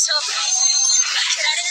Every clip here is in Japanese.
勝負。負けられない。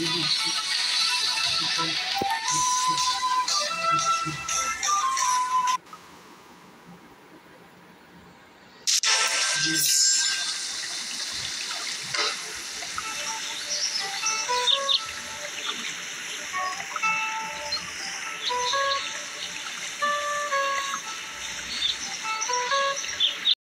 Então,